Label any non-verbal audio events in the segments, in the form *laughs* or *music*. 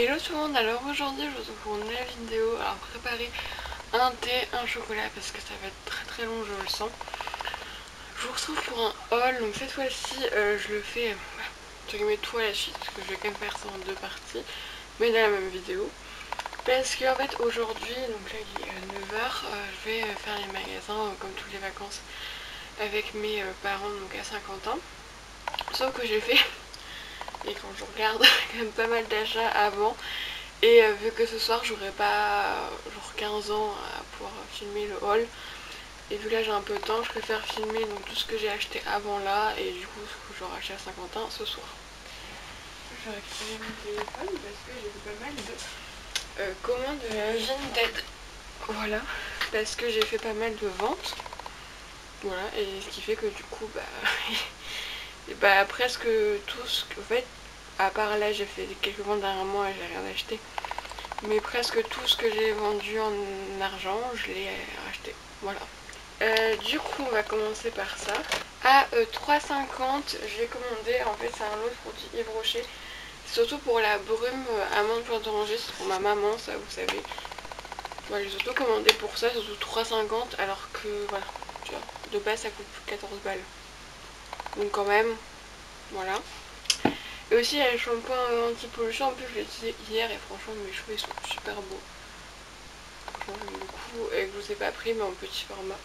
Hello tout le monde, alors aujourd'hui je vous retrouve pour une nouvelle vidéo, alors préparer un thé, un chocolat parce que ça va être très très long je le sens. Je vous retrouve pour un haul, donc cette fois-ci euh, je le fais, euh, entre tout à la suite parce que je vais quand même faire ça en deux parties, mais dans la même vidéo. Parce qu'en fait aujourd'hui, donc là il est 9h, euh, je vais faire les magasins comme toutes les vacances avec mes parents donc à Saint-Quentin. Sauf que j'ai fait et quand je regarde *laughs* quand même pas mal d'achats avant et euh, vu que ce soir j'aurai pas genre 15 ans à pouvoir filmer le haul et vu que là j'ai un peu de temps je préfère filmer donc tout ce que j'ai acheté avant là et du coup ce que j'aurai acheté à Saint-Quentin ce soir. Je vais récupérer mon téléphone parce que j'ai fait pas mal de euh, commandes de Vinted. Voilà, parce que j'ai fait pas mal de ventes. Voilà, et ce qui fait que du coup bah *laughs* bah presque tout ce que... En fait, à part là j'ai fait quelques ventes dernièrement et j'ai rien acheté. Mais presque tout ce que j'ai vendu en argent, je l'ai racheté. Voilà. Euh, du coup on va commencer par ça. À 3,50 euh, j'ai commandé, en fait c'est un autre produit Yves Rocher. Surtout pour la brume euh, amande plante d'oranger, c'est pour ma maman ça vous savez. Voilà, j'ai surtout commandé pour ça, surtout 3,50 alors que voilà, tu vois, de base ça coûte 14 balles. Donc quand même, voilà. Et aussi il y a shampoing anti-pollution, en plus je l'ai utilisé hier et franchement mes cheveux ils sont super beaux. J'aime beaucoup et je vous ai pas pris mais en petit format.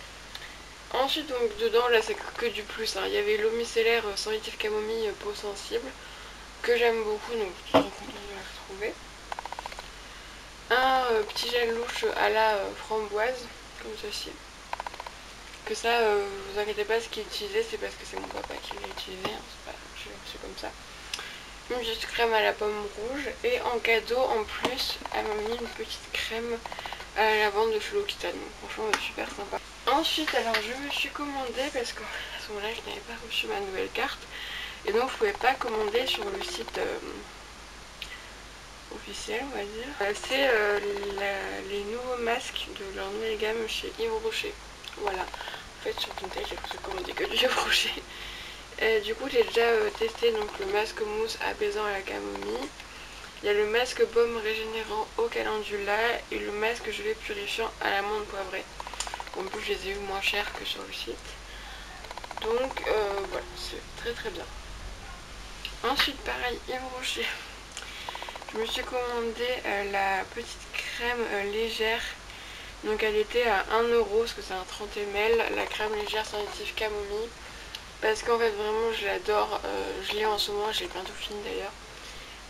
Ensuite donc dedans là c'est que du plus, hein. il y avait l'eau micellaire euh, sensitive camomille euh, peau sensible que j'aime beaucoup donc je suis très contente de la retrouver. Un euh, petit gel louche à la framboise comme ceci que ça, euh, vous inquiétez pas, ce qu'il utilisait, c'est parce que c'est mon papa qui l'a utilisé, hein, c'est je comme ça. Une petite crème à la pomme rouge, et en cadeau, en plus, elle m'a mis une petite crème à la lavande de chez L'Occitane, donc franchement, super sympa. Ensuite, alors, je me suis commandé, parce qu'à ce moment-là, je n'avais pas reçu ma nouvelle carte, et donc je pouvais pas commander sur le site... Euh, officiel on va dire. Euh, c'est les nouveaux masques de leur nouvelle gamme chez Yves Rocher. Voilà. Fait, sur Vinted, j'ai commandé que du. Et du coup, j'ai déjà euh, testé donc, le masque mousse apaisant à la camomille. Il y a le masque baume régénérant au calendula et le masque gelé purifiant à l'amande poivrée. En plus, je les ai eu moins cher que sur le site. Donc, euh, voilà, c'est très très bien. Ensuite, pareil, Yves Rocher. Je me suis commandé euh, la petite crème légère donc elle était à 1€ parce que c'est un 30 ml, la crème légère sensitive camomille. Parce qu'en fait vraiment je l'adore, euh, je l'ai en ce moment, j'ai bientôt fini d'ailleurs.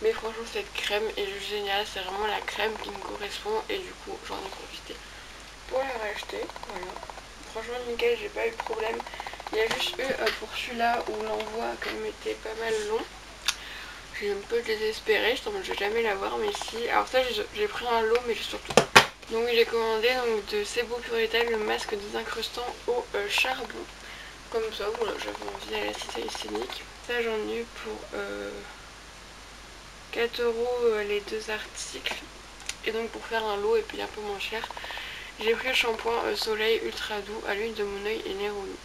Mais franchement cette crème est juste géniale, c'est vraiment la crème qui me correspond et du coup j'en ai profité pour la racheter. Voilà. Franchement nickel, j'ai pas eu de problème. Il y a juste eu euh, pour celui-là où l'envoi même été pas mal long. J'ai un peu désespéré, je ne vais jamais l'avoir mais si. Alors ça j'ai pris un lot mais j'ai surtout donc j'ai commandé donc, de Sebo Purital le masque désincrustant au euh, charbon. Comme ça, voilà, j'avais envie d'aller à la cité Ça j'en ai eu pour 4 euh, euros euh, les deux articles. Et donc pour faire un lot et puis un peu moins cher, j'ai pris le shampoing soleil ultra doux à l'huile de mon oeil et Neroli.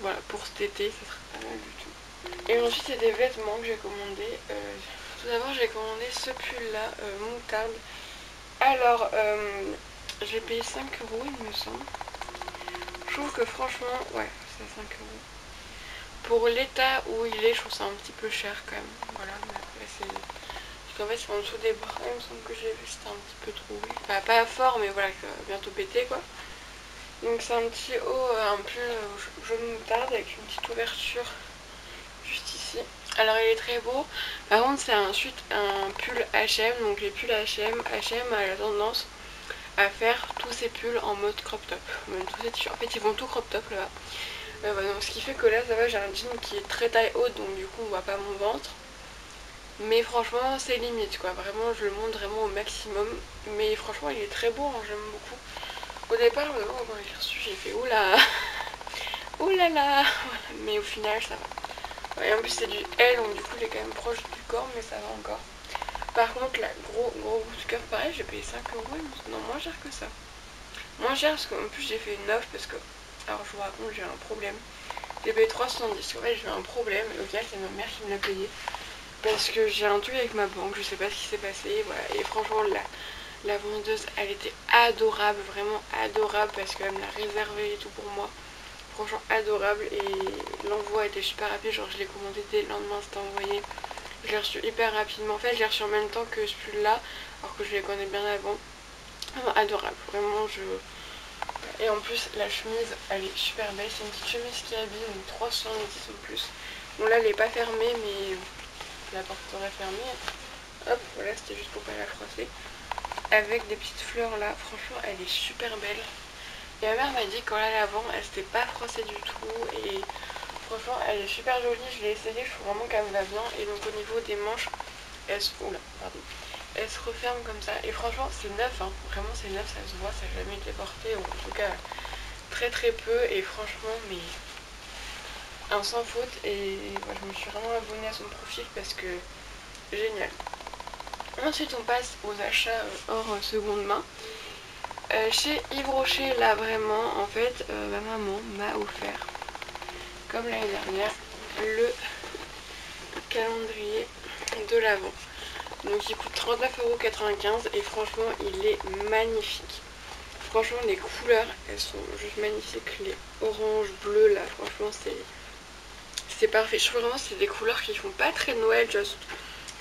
Voilà, pour cet été, ça serait pas mal du tout. Et ensuite a des vêtements que j'ai commandé. tout d'abord j'ai commandé ce pull là, moutarde alors, euh, j'ai payé 5 euros, il me semble. Je trouve que franchement, ouais, c'est 5 euros. Pour l'état où il est, je trouve ça un petit peu cher quand même. Voilà, mais après c'est... Qu'en fait c'est en dessous des bras, il me semble que j'ai vu, c'était un petit peu trop... Enfin, pas fort, mais voilà, bientôt pété quoi. Donc c'est un petit haut, euh, un peu jaune moutarde avec une petite ouverture juste ici. Alors il est très beau. Par contre c'est ensuite un pull H&M. Donc les pulls H&M, H&M a la tendance à faire tous ces pulls en mode crop top. Tous ces En fait ils vont tout crop top là-bas. Euh, ce qui fait que là ça va j'ai un jean qui est très taille haute donc du coup on voit pas mon ventre. Mais franchement c'est limite quoi. Vraiment je le montre vraiment au maximum. Mais franchement il est très beau, hein, j'aime beaucoup. Au départ quand j'ai reçu j'ai fait oula *laughs* oulala *laughs* mais au final ça va. Et en plus c'est du L, donc du coup il est quand même proche du corps, mais ça va encore. Par contre, la gros gros coup de cœur, pareil, j'ai payé 5 euros, non moins cher que ça. Moins cher parce qu'en plus j'ai fait une offre parce que, alors je vous raconte, j'ai un problème. J'ai payé 370, en fait j'ai un problème, au final c'est ma mère qui me l'a payé. parce que j'ai un truc avec ma banque, je sais pas ce qui s'est passé, voilà. Et franchement, la, la vendeuse, elle était adorable, vraiment adorable, parce qu'elle me l'a réservé et tout pour moi. Franchement adorable, et l'envoi était super rapide, genre je l'ai commandé dès le lendemain, c'était envoyé. Je l'ai reçu hyper rapidement, en fait je l'ai reçu en même temps que ce pull-là, alors que je les connais bien avant. Adorable, vraiment je... Et en plus la chemise, elle est super belle, c'est une petite chemise qui habille, donc 310 en plus. Bon là elle est pas fermée, mais la porte serait fermée. Hop, voilà, c'était juste pour pas la froisser. Avec des petites fleurs là, franchement elle est super belle. Et ma mère m'a dit quand elle l'avant, elle s'était pas froissée du tout. Et franchement elle est super jolie, je l'ai essayé, je trouve vraiment qu'elle me va bien. Et donc au niveau des manches, elle se, pardon, elle se referme comme ça. Et franchement c'est neuf, hein. vraiment c'est neuf, ça se voit, ça n'a jamais été porté. en tout cas très très peu. Et franchement mais un sans faute et je me suis vraiment abonnée à son profil parce que génial. Ensuite on passe aux achats euh, hors euh, seconde main. Euh, chez Yves Rocher là vraiment en fait ma maman m'a offert comme l'année dernière le calendrier de l'avant. Donc il coûte 39,95€ et franchement il est magnifique. Franchement les couleurs elles sont juste magnifiques. Les oranges, bleus là franchement c'est parfait. Je trouve vraiment c'est des couleurs qui font pas très Noël,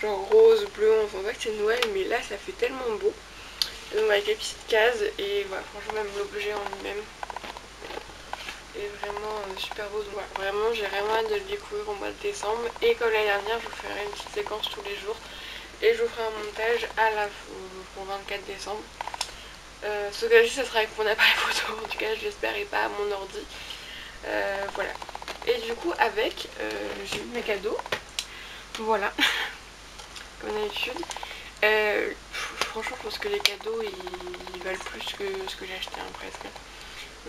genre rose, bleu, on voit pas que c'est Noël, mais là ça fait tellement beau. Donc avec les petites cases et voilà, franchement même l'objet en lui-même est vraiment euh, super beau. Donc voilà, vraiment j'ai vraiment hâte de le découvrir au mois de décembre. Et comme l'année dernière, je vous ferai une petite séquence tous les jours. Et je vous ferai un montage à la pour 24 décembre. Euh, ce cas-ci, ça sera avec mon appareil *laughs* photo, en tout cas je l'espère, et pas à mon ordi. Euh, voilà. Et du coup avec, euh, j'ai eu mes cadeaux. Voilà. *laughs* Comme d'habitude. Franchement je pense que les cadeaux ils, valent plus que ce que j'ai acheté hein, presque.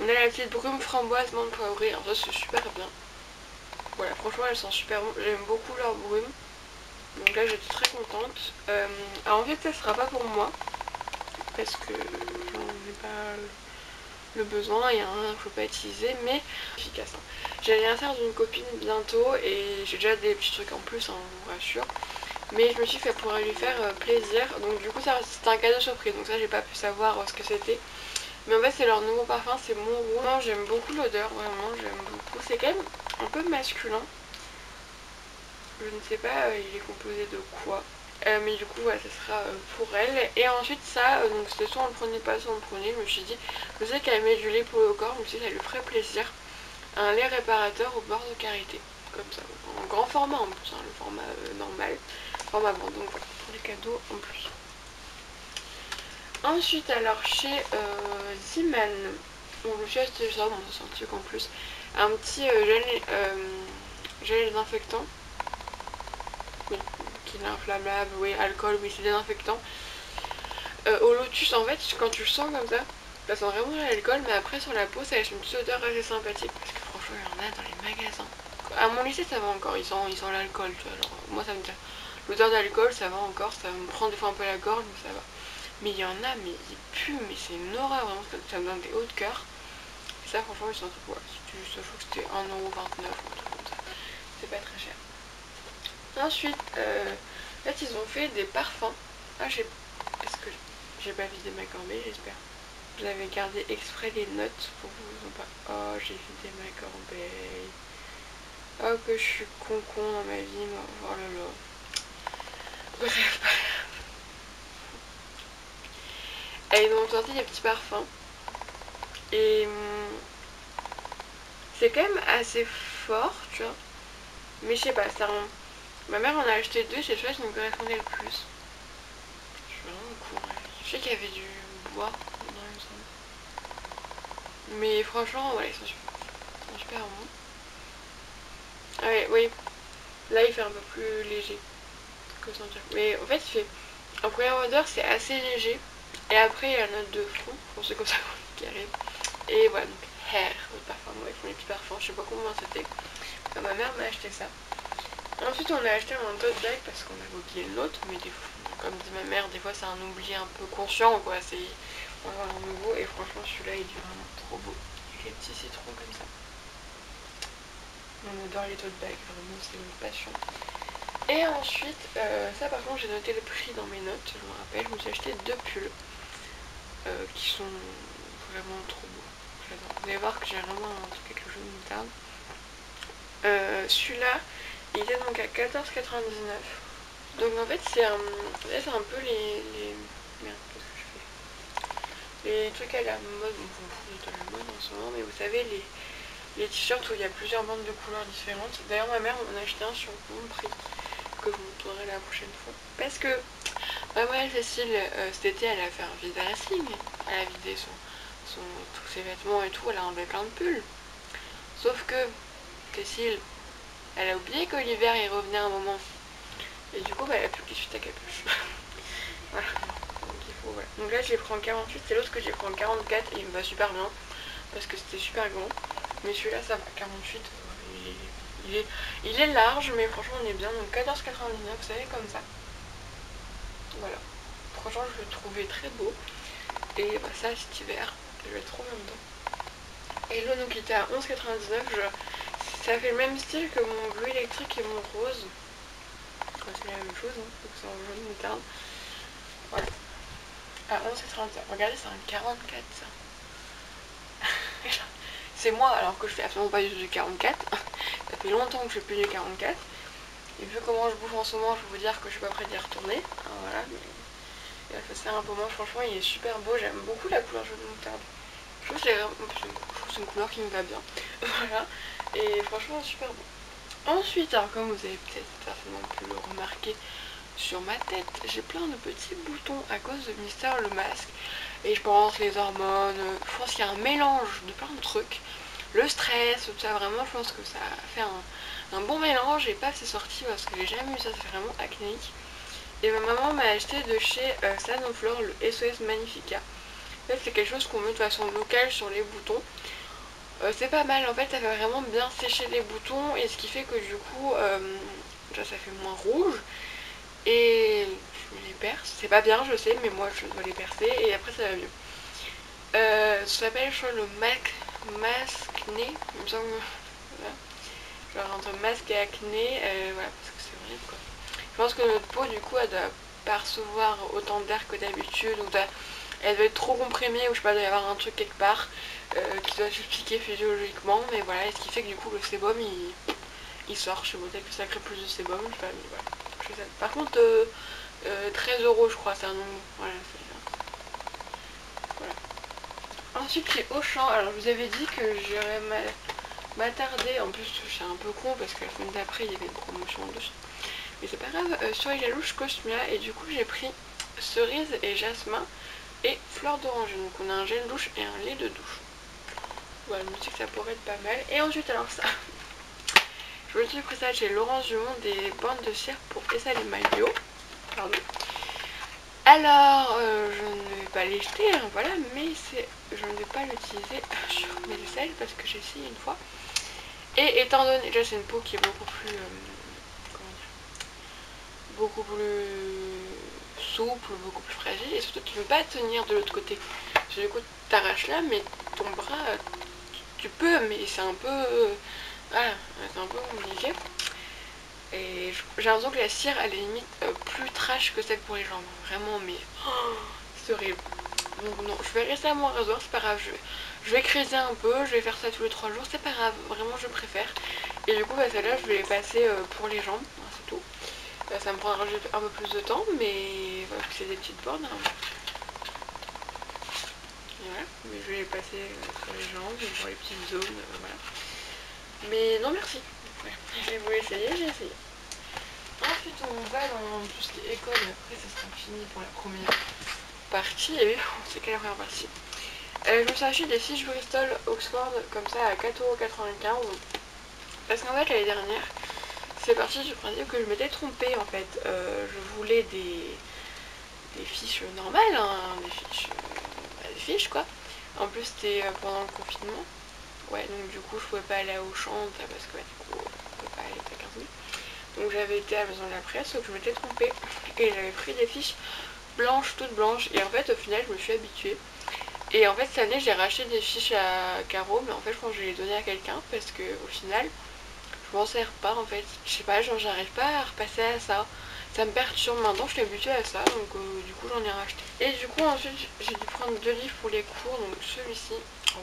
On a la petite brume framboise menthe poivrée. En fait c'est super bien. Voilà franchement elles sont super bonnes. J'aime beaucoup leur brume. Donc là j'étais très contente. Euh, alors en fait ça sera pas pour moi. Parce que j'en ai pas le besoin, il y a un faut pas utiliser, mais efficace. Hein. J'ai l'anniversaire d'une copine bientôt et j'ai déjà des petits trucs en plus, on vous rassure. Mais je me suis fait pour lui faire euh, plaisir, donc du coup c'était un cadeau surprise, donc ça j'ai pas pu savoir euh, ce que c'était. Mais en fait c'est leur nouveau parfum, c'est mon goût. J'aime beaucoup l'odeur, vraiment j'aime beaucoup. C'est quand même un peu masculin. Je ne sais pas euh, il est composé de quoi. Mais du coup, ça sera pour elle. Et ensuite, ça, donc c'était soit on le prenait pas, soit on le prenait. Je me suis dit, je sais qu'elle met du lait pour le corps, je me suis dit, ça lui ferait plaisir. Un lait réparateur au bord de karité. Comme ça, en grand format en plus, hein, le format normal. Format bon, donc voilà, pour les cadeaux en plus. Ensuite, alors chez Ziman, bon, je me suis acheté ça, bon, c'est un truc en plus. Un petit gel, gel désinfectant. Oui, qui est inflammable, oui, alcool, oui, c'est désinfectant. Euh, au lotus, en fait, quand tu le sens comme ça, ça sent vraiment l'alcool, mais après sur la peau, ça laisse une petite odeur assez sympathique. Parce que franchement, il y en a dans les magasins. À mon lycée, ça va encore, ils sentent, ils l'alcool, tu vois. Genre, moi, ça me dit. L'odeur d'alcool, ça va encore, ça me prend des fois un peu la gorge, mais ça va. Mais il y en a, mais ils puent, mais c'est une horreur, vraiment, ça me donne des hauts de cœur. Ça, franchement, ils sont trop. Ouais, si tu, trouve que c'était 1,29€, un truc comme ça. C'est pas très cher. Ensuite, euh, en fait, ils ont fait des parfums. Ah, j'ai... Est-ce que j'ai pas vidé ma corbeille, j'espère. J'avais gardé exprès les notes pour vous en pas. Oh, j'ai vidé ma corbeille. Oh, que je suis con con dans ma vie, moi. Oh là là. Bref. Et ils ont sorti des petits parfums. Et hum, c'est quand même assez fort, tu vois. Mais je sais pas, ça rend Ma mère en a acheté deux, c'est celui qui me correspondait le plus. Je suis vraiment. Je sais qu'il y avait du bois dedans, il me. Mais franchement, voilà, ils sont super, bons. Ah ouais, oui. Là, il fait un peu plus léger Mais en fait, fait... En première odeur, c'est assez léger. Et après, il y a la note de fond. Bon, c'est comme ça qui arrive. Et voilà, donc hair, le parfum. Moi, ils font les petits parfums. Je sais pas combien c'était. Ma mère m'a acheté ça. Ensuite, on a acheté un tote bag parce qu'on avait oublié l'autre, mais des fois, comme dit ma mère, des fois c'est un oubli un peu conscient, quoi. C'est un nouveau, et franchement, celui-là, il est vraiment trop beau. Avec les petits citrons comme ça. On adore les tote bags, vraiment, c'est une passion. Et ensuite, euh, ça par contre j'ai noté le prix dans mes notes, je me rappelle, je me suis acheté deux pulls euh, qui sont vraiment trop beaux. Vous allez voir que j'ai vraiment un truc avec moutarde. Euh, Celui-là, il est donc à 14,99. Donc en fait c'est un, un peu les, les... Merde, qu'est-ce que je fais? Les trucs à la mode, on en ce moment, mais vous savez les, les t-shirts où il y a plusieurs bandes de couleurs différentes. D'ailleurs ma mère m'en a acheté un sur bon prix que vous montrerai la prochaine fois. Parce que mademoiselle Cécile, euh, cet été, elle a fait un vide dressing. Elle a vidé son, son, tous ses vêtements et tout, elle a enlevé plein de pulls. Sauf que Cécile, elle a oublié que l'hiver il revenait un moment. Et du coup, bah, elle a plus que suite à capuche. *laughs* voilà. Donc, il faut, voilà. Donc là, je l'ai pris en 48, c'est l'autre que j'ai pris en 44 et il me va super bien. Parce que c'était super grand. Mais celui-là, ça va. 48, il est, large, mais franchement, on est bien. Donc 14,99, vous savez, comme ça. Voilà. Franchement, je le trouvais très beau. Et bah, ça, cet hiver, je vais trop bien dedans. Et l'eau, donc, était à 11,99. Ça fait le même style que mon bleu électrique et mon rose. c'est la même chose, hein. donc c'est en jaune moutarde. Voilà. À 11,99. Regardez, c'est un 44 ça. *laughs* c'est moi alors que je fais absolument pas du 44. Fait longtemps que je fais plus du 44. Et vu comment je bouffe en ce moment, je peux vous dire que je suis pas prête d'y retourner. Voilà, mais ça sert un peu moins. Franchement, il est super beau. J'aime beaucoup la couleur jaune moutarde. Je trouve que c'est une couleur qui me va bien. *laughs* voilà. Et franchement, super beau. Ensuite, alors comme vous avez peut-être certainement pu le remarquer sur ma tête, j'ai plein de petits boutons à cause de Mister le masque. Et je pense les hormones, je pense qu'il y a un mélange de plein de trucs le stress, tout ça, vraiment, je pense que ça fait un, bon mélange et pas c'est sorti parce que j'ai jamais eu ça, c'est vraiment acnéique. Et ma maman m'a acheté de chez euh, Sanoflore le SOS Magnifica. C'est quelque chose qu'on met de façon locale sur les boutons. Euh, c'est pas mal, en fait, ça fait vraiment bien sécher les boutons et ce qui fait que du coup, euh, ça fait moins rouge. Et je les perce. C'est pas bien, je sais, mais moi je dois les percer et après ça va mieux. Euh, ça s'appelle, le MAC masque-nez, il me semble, genre entre masque et acné, euh, voilà, parce que c'est horrible quoi. Je pense que notre peau, du coup, elle doit pas recevoir autant d'air que d'habitude, ou elle doit être trop comprimée, ou je sais pas, il doit y avoir un truc quelque part euh, qui doit s'expliquer physiologiquement, mais voilà, et ce qui fait que du coup, le sébum, il, sort, je sais pas, peut-être que ça crée plus de sébum, je sais pas, mais voilà. Par contre, 13 euh, euros, je crois, c'est un nom, voilà, voilà. Ensuite j'ai Auchan, alors je vous avais dit que j'irais m'attarder, en plus c'est un peu con parce que la semaine d'après il y avait une promotion dessus. Mais c'est pas grave, euh, sur les louches Cosmia et du coup j'ai pris cerise et jasmin et fleur d'oranger. Donc on a un gel douche et un lait de douche. Voilà, je me dis que ça pourrait être pas mal. Et ensuite alors ça, je me suis pris ça chez Laurence Dumont des bandes de cire pour ça les maillots. Pardon. Alors, euh, je ne vais pas les jeter, hein, voilà, mais je ne vais pas l'utiliser sur mes aisselles parce que j'ai essayé une fois. Et étant donné, déjà c'est une peau qui est beaucoup plus, euh, comment dire, beaucoup plus souple, beaucoup plus fragile et surtout tu ne peux pas tenir de l'autre côté. Du coup t'arraches là, mais ton bras, tu, peux, mais c'est un peu, voilà, c'est un peu. Et j'ai l'impression que la cire elle est limite euh, plus trash que celle pour les jambes. Vraiment mais oh, c'est horrible. Donc non, je vais rester à mon rasoir, c'est pas grave. Je, vais creuser un peu, je vais faire ça tous les 3 jours, c'est pas grave, vraiment je préfère. Et du coup bah, celle-là je vais les passer euh, pour les jambes, c'est tout. Euh, ça me prendra un peu plus de temps mais c'est des petites bornes. Hein. Voilà, mais je vais les passer sur les jambes, pour les petites zones, voilà. Mais non merci. J'ai voulu essayer, j'ai essayé. Ensuite, on va dans tout ce qui est école. Après, ça sera fini pour la première partie. Et oui, c'est quelle première partie euh, Je me suis acheté des fiches Bristol Oxford comme ça à 4,95€. Parce qu'en fait, l'année dernière, c'est parti du principe que je m'étais trompée en fait. Euh, je voulais des, fiches normales, hein, des fiches, euh, des fiches quoi. En plus, c'était pendant le confinement. Ouais, donc du coup, je pouvais pas aller à Auchan parce que du coup, je pouvais pas aller à 15 minutes. Donc j'avais été à la maison de la presse, que je m'étais trompée et j'avais pris des fiches blanches, toutes blanches. Et en fait, au final, je me suis habituée. Et en fait, cette année, j'ai racheté des fiches à carreaux, mais en fait, je pense que je les ai données à quelqu'un parce que au final, je je m'en sers pas en fait. Je sais pas, genre j'arrive pas à repasser à ça. Ça me perturbe maintenant, je suis habituée à ça, donc euh, du coup j'en ai racheté. Et du coup ensuite j'ai dû prendre deux livres pour les cours, donc celui-ci,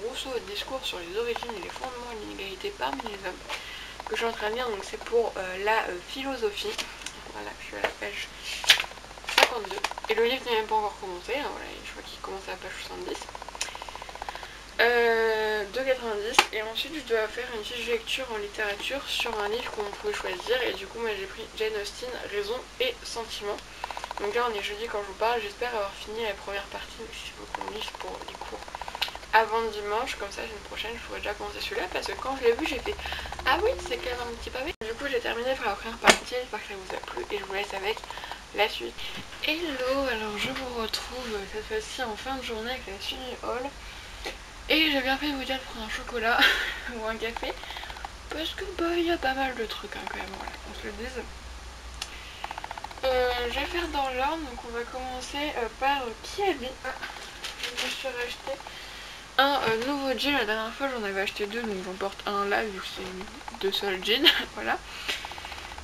Rousseau, discours sur les origines et les fondements de l'inégalité parmi les hommes, que je suis en train de lire, donc c'est pour euh, la euh, philosophie. Voilà, je suis à la page 52. Et le livre n'est même pas encore commencé, hein, voilà, je vois qu'il commence à la page 70. Euh, 2,90 et ensuite je dois faire une fiche de lecture en littérature sur un livre qu'on pouvait choisir et du coup moi j'ai pris Jane Austen, Raison et Sentiment donc là on est jeudi quand je vous parle, j'espère avoir fini la première partie si vous qu'on lise pour les cours avant dimanche, comme ça la semaine prochaine je pourrais déjà commencer celui-là parce que quand je l'ai vu j'ai fait ah oui c'est quand même un petit pavé du coup j'ai terminé par la première partie, j'espère que ça vous a plu et je vous laisse avec la suite Hello, alors je vous retrouve cette fois-ci en fin de journée avec la du haul et j'ai bien fait de vous dire de prendre un chocolat *laughs* ou un café. Parce que bah il y a pas mal de trucs hein, quand même, voilà, on se le dise. Euh, je vais faire dans l'ordre, donc on va commencer euh, par qui ah, Je suis racheté un euh, nouveau jean, la dernière fois j'en avais acheté deux, donc j'en porte un là vu que c'est deux seuls jeans, *laughs* voilà.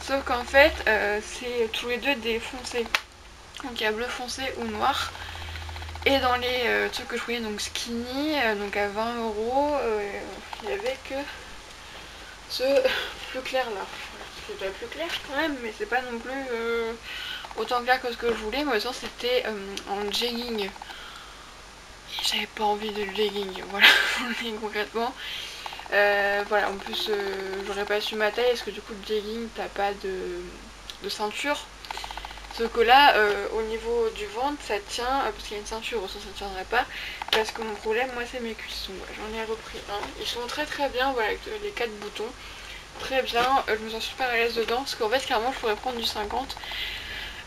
Sauf qu'en fait c'est tous les deux des foncés. Donc il y a bleu foncé ou noir. Et dans les euh, trucs que je voyais, donc skinny, euh, donc à 20 euros, euh, il n'y avait que ce plus clair là. C'est déjà plus clair quand même, mais c'est pas non plus autant clair que ce que je voulais. Moi, c'était en jegging. J'avais pas envie de legging, voilà, *laughs* concrètement. voilà, en plus, j'aurais pas su ma taille, parce que du coup, le jegging, t'as pas de ceinture. Sauf que là, euh, au niveau du ventre, ça tient, euh, parce qu'il y a une ceinture, sinon ça ne tiendrait pas. Parce que mon problème, moi, c'est mes cuissons. J'en ai repris un. Ils sont très très bien, voilà, avec les 4 boutons. Très bien, euh, je me sens super à l'aise dedans, parce qu'en fait, carrément, je pourrais prendre du 50.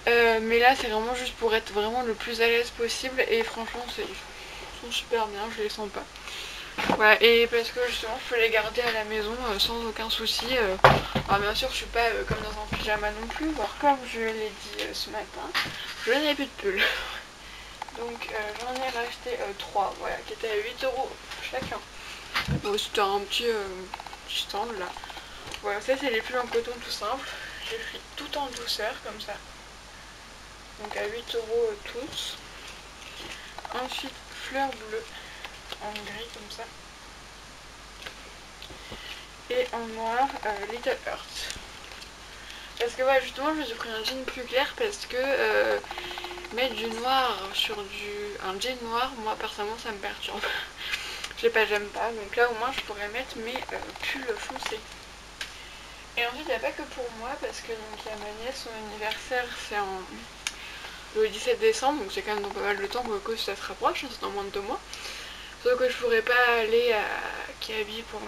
mais là, c'est vraiment juste pour être vraiment le plus à l'aise possible. Et franchement, ils super bien, je les sens pas. Ouais, et parce que justement je peux les garder à la maison euh, sans aucun souci. Euh. Alors bien sûr je suis pas euh, comme dans un pyjama non plus, voire comme je l'ai dit ce matin, je n'avais plus de pull. *laughs* Donc j'en ai racheté 3, voilà, qui étaient à 8 euros chacun. Bon, c'était un petit, stand là. Voilà, ça c'est les pulls en coton tout simple. J'ai pris tout en douceur comme ça. Donc à 8 euros tous. Ensuite fleur bleue en gris comme ça. Et en noir, euh, Little Earth. Parce que ouais, justement, je me suis pris un jean plus clair parce que euh, mettre du noir sur du un jean noir, moi personnellement, ça me perturbe. *laughs* Je sais pas, j'aime pas. Donc là, au moins, je pourrais mettre mes euh, pulls foncés. Et ensuite, il n'y a pas que pour moi parce que donc il y a son anniversaire, c'est en le 17 décembre, donc c'est quand même pas mal de temps que ça se rapproche, hein, c'est dans moins de deux mois. Sauf que je pourrais pas aller à Kiabi pour,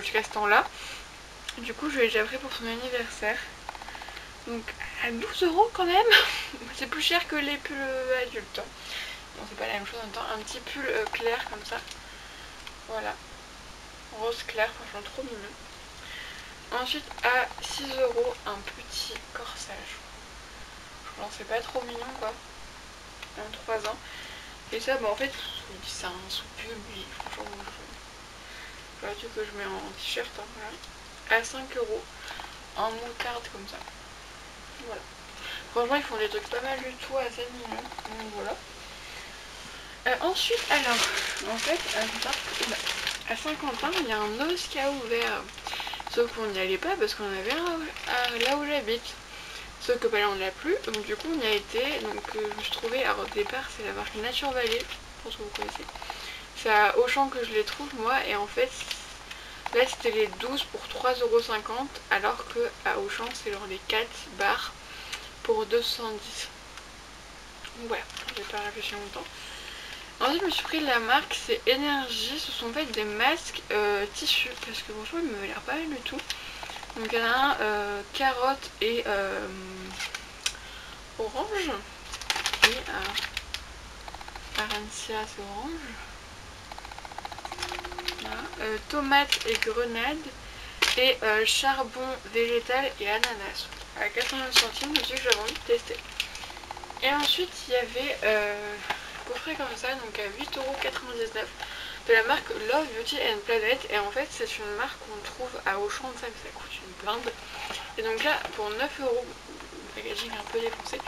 jusqu'à ce temps-là. Du coup, je l'ai déjà pris pour son anniversaire. Donc à 12 euros quand même. *laughs* c'est plus cher que les pulls adultes. Bon, c'est pas la même chose en même temps. Un petit pull euh, clair comme ça. Voilà. Rose clair, franchement trop mignon. Ensuite, à 6 euros, un petit corsage. C'est pas trop mignon quoi. En 3 ans. Et ça, bah en fait, c'est un sous-pub, franchement, je... Voilà, que je mets en t-shirt, hein, voilà. À 5 euros, en moutarde comme ça. Voilà. Franchement, ils font des trucs pas mal du tout, assez mignons. Donc voilà. Euh, ensuite, alors, en fait, à, Saint-Quentin, il y a un os qui a ouvert. Sauf qu'on n'y allait pas parce qu'on avait un là où j'habite. Sauf que bah, là on l'a plus, donc du coup on y a été, donc euh, je trouvée, alors au départ c'est la marque Nature Valley, je pense que vous connaissez. C'est à Auchan que je les trouve moi, et en fait là c'était les 12 pour 3,50€ alors que à Auchan c'est genre les 4 bars pour 210. Donc voilà, je vais pas réfléchir longtemps. Ensuite je me suis pris la marque, c'est Énergie, ce sont en fait des masques euh, tissus, parce que franchement ils me l'air pas mal du tout. Donc il y en a un euh, carotte et euh, orange. Et euh, arancia c'est orange. Euh, tomate et grenade. Et charbon végétal et ananas. À 89 centimes, je me que j'avais envie de tester. Et ensuite il y avait coffret comme ça, donc à 8,99€. De la marque Love Beauty and Planet et en fait c'est une marque qu'on trouve à Auchan ça, ça coûte une blinde. Et donc là pour 9 euros le packaging un peu défoncé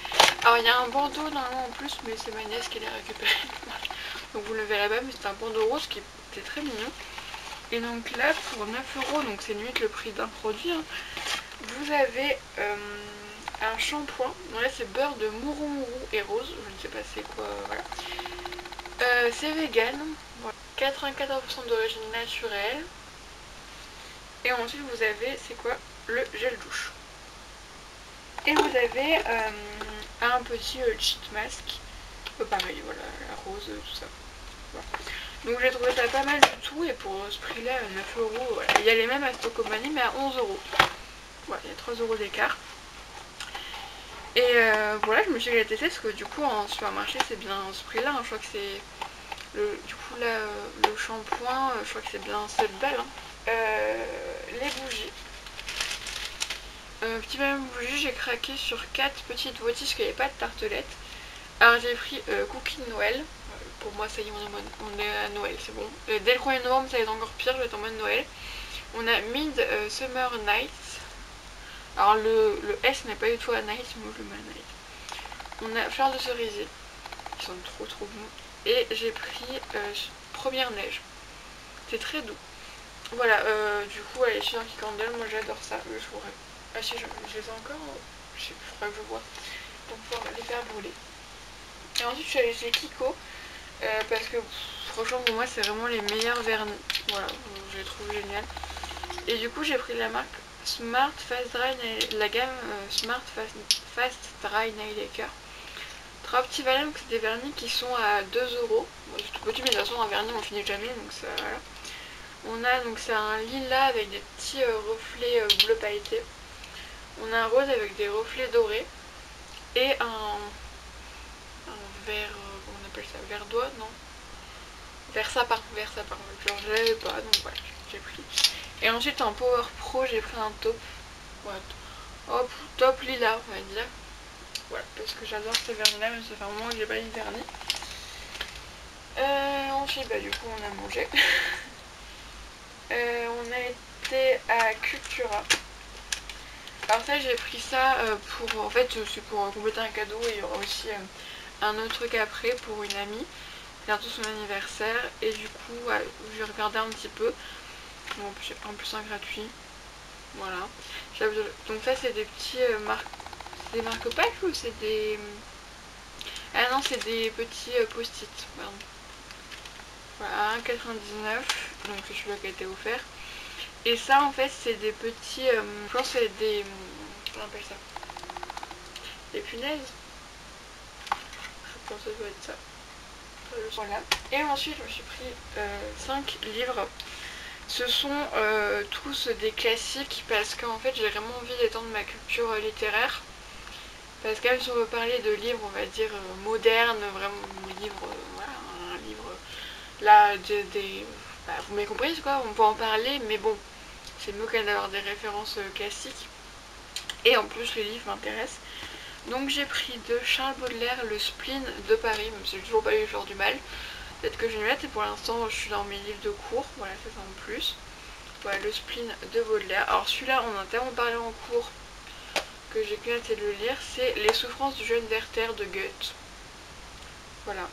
alors il y a un bandeau normalement en plus mais c'est ma nièce qui l'a récupéré. *laughs* Donc vous le là-bas mais c'est un bandeau rose qui était très mignon. Et donc là pour 9 euros donc c'est limite le prix d'un produit hein, vous avez euh, un shampoing. Donc là c'est beurre de mourou et rose je ne sais pas c'est quoi voilà. Euh, c'est vegan 94% d'origine naturelle. Et ensuite vous avez, c'est quoi Le gel douche. Et vous avez euh, un petit euh, cheat mask. Euh, pareil, voilà, la rose, tout ça. Donc j'ai trouvé ça pas mal du tout. Et pour ce prix-là, 9 euros, il y a les mêmes à Stockomanie, mais à 11 euros. Voilà, il y a 3 euros d'écart. Et voilà, je me suis testé parce que du coup en supermarché c'est bien ce prix là, hein. je crois que c'est du coup là, euh, le shampoing, euh, je crois que c'est bien 7 balles. Hein. Euh, les bougies. petit même bougie, j'ai craqué sur 4 petites boîtiers parce qu'il n'y avait pas de tartelette. Alors j'ai pris Cookie Noël. Pour moi ça y est, on est, à Noël, c'est bon. dès le 1er novembre ça va être encore pire, je vais être en mode Noël. On a Mid Summer Nights. Alors le, S n'est pas du tout à Night, moi je le Night. On a Fleurs de cerisier, qui sont trop trop bons. Et j'ai pris euh, Première Neige. C'est très doux. Voilà, euh, du coup, les chez qui Candle, moi j'adore ça. Je pourrais. Ah si, je, les ai encore. Je sais plus, que je vois. Pour pouvoir les faire brûler. Et ensuite, je suis allée chez Kiko. Euh, parce que franchement, pour moi, c'est vraiment les meilleurs vernis. Voilà, je les trouve génial. Et du coup, j'ai pris la marque Smart Fast Dry, la gamme Smart Fast, Fast Dry Nail Lacquer. Trois petits c'est des vernis qui sont à 2 euros. C'est tout petit, mais de toute façon, un vernis on finit jamais, donc ça voilà. On a donc c'est un lilas avec des petits euh, reflets euh, bleu pailleté. On a un rose avec des reflets dorés. Et un, un vert, euh, comment on appelle ça Vert d'oie, non? Vert sapin, vert sapin. Genre je l'avais pas, donc voilà, j'ai pris. Et ensuite en Power Pro, j'ai pris un top. Hop, top lilas, on va dire. Voilà, parce que j'adore ces vernis-là, mais ça fait un moment que j'ai pas eu de vernis. Euh, ensuite, bah, du coup, on a mangé. *laughs* Euh, on a été à Cultura. Alors ça, j'ai pris ça euh, pour... En fait, c'est pour compléter un cadeau et il y aura aussi un autre truc après pour une amie. Bientôt son anniversaire. Et du coup, j'ai regardé un petit peu. Bon, en plus, un gratuit. Voilà. Donc ça, c'est des petits marques des marques pack ou c'est des... Ah non, c'est des petits euh, post-it, Voilà, 1,99, donc c'est celui-là qui a été offert. Et ça, en fait, c'est des petits... Euh, je pense c'est des... Comment on appelle ça? Des punaises Je pense que ça doit être ça. Voilà. Et ensuite, je me suis pris 5 euh, livres. Ce sont tous des classiques parce qu'en fait, j'ai vraiment envie d'étendre ma culture littéraire. Parce que même si on veut parler de livres, on va dire, euh, modernes, vraiment, livres, euh, voilà, un livre, là, des... Bah, vous m'avez compris, quoi, on peut en parler, mais bon, c'est mieux quand même d'avoir des références euh, classiques. Et en plus, les livres m'intéressent. Donc j'ai pris de Charles Baudelaire, Le Spleen de Paris, même si j'ai toujours pas lu le genre du mal. Peut-être que je vais mettre, et pour l'instant, je suis dans mes livres de cours, voilà, ça c'est en plus. Voilà, Le Spleen de Baudelaire. Alors celui-là, on a tellement parlé en cours que j'ai pu de le lire, c'est Les souffrances du jeune Werther de Goethe. Voilà.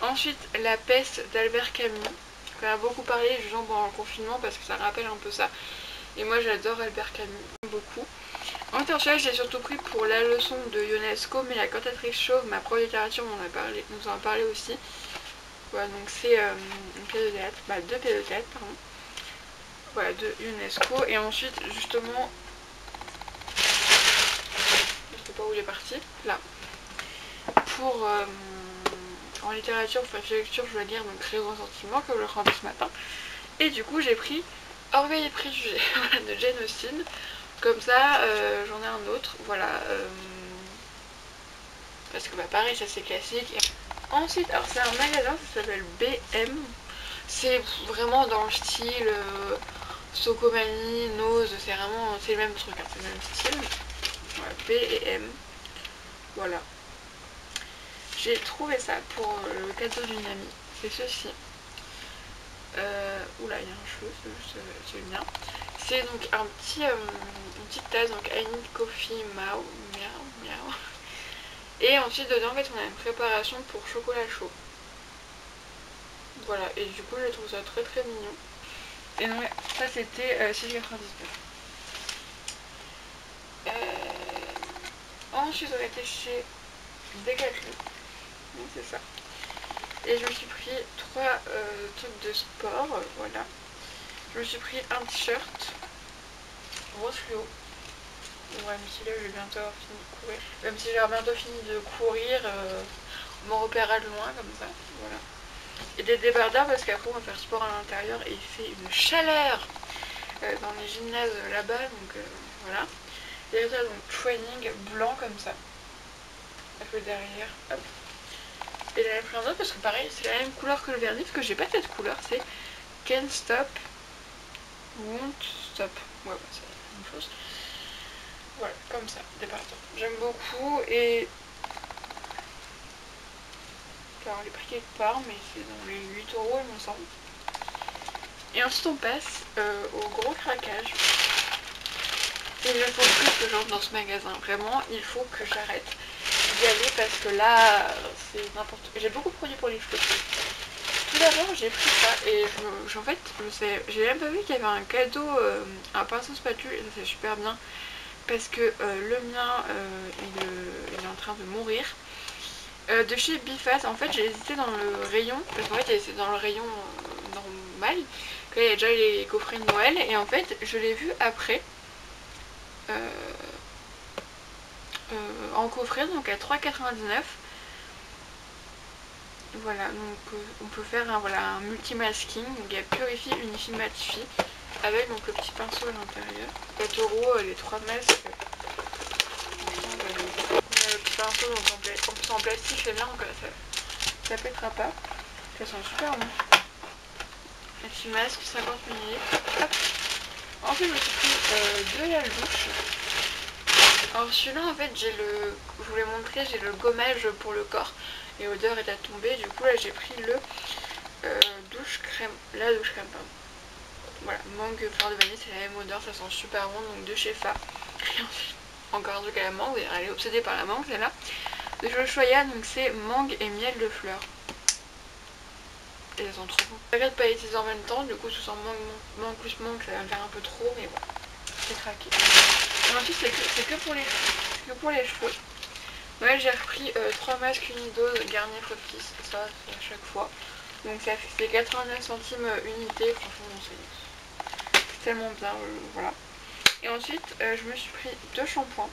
Ensuite, La peste d'Albert Camus. On a beaucoup parlé justement pendant le confinement parce que ça rappelle un peu ça. Et moi j'adore Albert Camus, beaucoup. En tertiaire, j'ai surtout pris pour la leçon de Ionesco, mais la cantatrice chauve, ma prof de littérature, a parlé, nous en a parlé aussi. Voilà, donc c'est euh, une pièce de théâtre, bah deux pièces de théâtre, pardon. Voilà, de UNESCO. Et ensuite, justement, pas où il est parti, là. Pour euh, en littérature, enfin lecture, je dois lire donc Raison Sentiment, comme je rendu ce matin. Et du coup j'ai pris Orgueil et Préjugés *laughs* de Austen. Comme ça, euh, j'en ai un autre, voilà. Euh, parce que bah pareil, ça c'est classique. Ensuite, alors c'est un magasin, ça s'appelle BM. C'est vraiment dans le style Socomanie, Nose, c'est vraiment, c'est le même truc, hein, c'est le même style. B et M. Voilà. J'ai trouvé ça pour le cadeau d'une amie. c'est ceci. Euh, oula, il y a un cheveu, c'est le mien. C'est donc un petit, euh, une petite tasse, donc I need coffee miao, miao, miao. Et ensuite dedans en fait on a une préparation pour chocolat chaud. Voilà, et du coup je trouve ça très très mignon. Et donc ça c'était euh, 6,99. Euh, ensuite on été chez Decathlon. Donc c'est ça. Et je me suis pris trois euh, trucs de sport, voilà. Je me suis pris un t-shirt rose fluo. même si là j'ai bientôt fini de courir. Même si j'ai bientôt fini de courir, euh, on m'en repérera de loin comme ça. Voilà. Et des débardeurs parce qu'après on va faire sport à l'intérieur et il fait une chaleur euh, dans les gymnases là-bas. Donc voilà. Et ça donc training blanc comme ça. Un peu derrière. Hop. Et j'en ai pris un autre parce que pareil, c'est la même couleur que le vernis, parce que j'ai pas cette couleur, c'est Can Stop, Won't Stop. Ouais, c'est la même chose. Voilà, comme ça, déparateur. J'aime beaucoup et... Alors, les prix quelque part, mais c'est dans les 8 euros, il me semble. Et ensuite, on passe euh, au gros craquage. Il faut plus que j'entre dans ce magasin. Vraiment, il faut que j'arrête aller parce que là, c'est n'importe J'ai beaucoup de produits pour les cheveux. Tout d'abord, j'ai pris ça et en fait, j'ai même pas vu qu'il y avait un cadeau, euh, un pinceau spatule et ça c'est super bien parce que euh, le mien, euh, il, est en train de mourir. de chez Bifast, en fait, j'ai hésité dans le rayon parce qu'en fait, c'est dans le rayon normal. il y a déjà les coffrets de Noël et en fait, je l'ai vu après. Euh, en coffret, donc à 3,99. Voilà, donc euh, on peut faire un, voilà, un multi-masking, donc il y a Purify, Unify, Matify, avec donc le petit pinceau à l'intérieur. 4 euros les 3 masques. On a le petit pinceau donc en, en plus en plastique, c'est bien, donc ça, ça pètera pas. Ça sent super bon. Petit masque, 50 ml. Ensuite, je me suis pris euh, deux douche alors celui-là en fait j'ai le, je vous l'ai montré, j'ai le gommage pour le corps et odeur est à tomber. Du coup là j'ai pris le euh, douche crème, la douche crème. Voilà, mangue fleur de vanille, c'est la même odeur, ça sent super bon, donc de chez Fa. *laughs* Encore un truc à la mangue, elle est obsédée par la mangue celle-là. De Joshoya, donc c'est mangue et miel de fleurs. Et ça sent trop. Je pas utiliser en même temps, du coup ça sent mangue, mangue plus mangue, ça va me faire un peu trop, mais bon, c'est craqué ensuite c'est que, pour les, que pour les cheveux. Ouais, j'ai repris 3 euh, masques Unidos Garnier Fructis, ça à chaque fois. Donc ça fait 89 centimes unité, franchement c'est tellement bien, euh, voilà. Et ensuite euh, je me suis pris deux shampoings.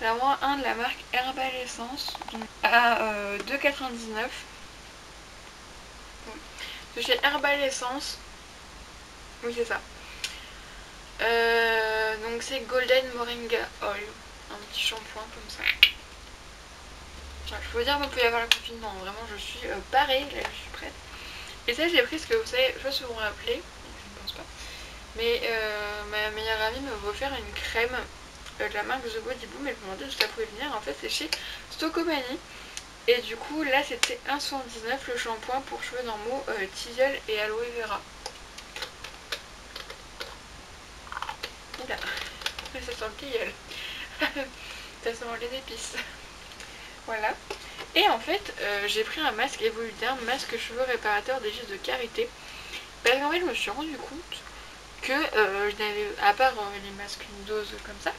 D'abord un de la marque Herbal Essence à 2,99. De chez Herbal Essence. Oui c'est ça. Euh, donc c'est Golden Moringa Oil. Un petit shampoing comme ça. je peux dire qu'on peut y avoir le confinement. Vraiment, je suis euh, pareil. Là, je suis prête. Et ça, j'ai pris ce que vous savez, je sais pas si vous vous rappelez. Je ne pense pas. Mais euh, ma meilleure amie me veut faire une crème de la marque The Body Bloom. Elle me demandait juste à pouvait venir. En fait, c'est chez Stocomanie. Et du coup, là, c'était 1,79 le shampoing pour cheveux normaux, euh, et aloe vera. *laughs* ça sent le tilleul. *laughs* ça sent les épices. voilà. Et en fait, euh, j'ai pris un masque Evoluderm, masque cheveux réparateur des gestes de carité. Parce qu'en fait, je me suis rendu compte que euh, je n'avais, à part euh, les masques une dose comme ça,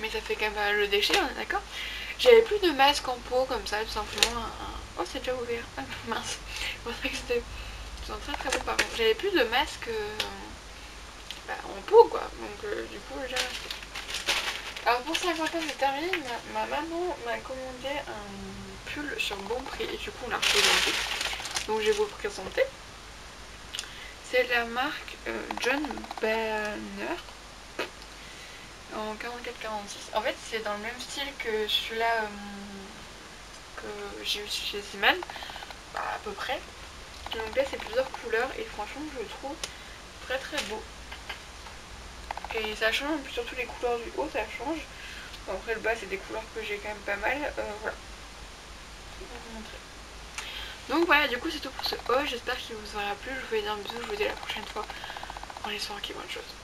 mais ça fait quand même le déchet, on est d'accord J'avais plus de masque en peau comme ça, tout simplement. Oh, c'est déjà ouvert. Ah, *laughs* mince. Je pensais que c'était très très beau par contre. J'avais plus de masque bah, en peau quoi. Donc euh, du coup j'ai acheté. Alors pour 50 ans c'est terminé, ma, maman m'a commandé un pull sur bon prix et du coup on l'a représenté. Donc je vais vous présenter. C'est la marque euh, John Banner en 44-46. En fait c'est dans le même style que celui-là euh, que j'ai eu chez Ziman, bah, à peu près. Donc là c'est plusieurs couleurs et franchement je le trouve très très beau. Et ça change, surtout les couleurs du haut, ça change. après le bas, c'est des couleurs que j'ai quand même pas mal. Euh, voilà. Vous montrer. Donc voilà, du coup c'est tout pour ce haul, j'espère qu'il vous aura plu, je vous fais un bisou, je vous dis à la prochaine fois dans les soirées qui vont être choses.